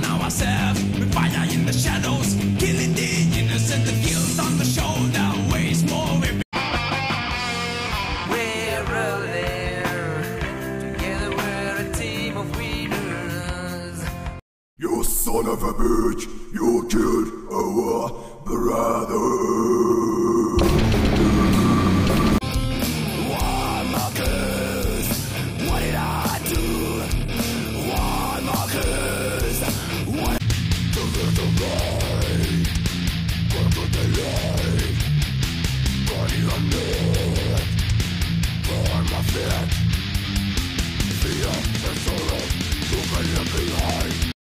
us upon ourselves. We fire in the shadows, killing the innocent. The guilt on the shoulder weighs more. We're rolling together. We're a team of winners. You son of a bitch! You killed our brother! wird.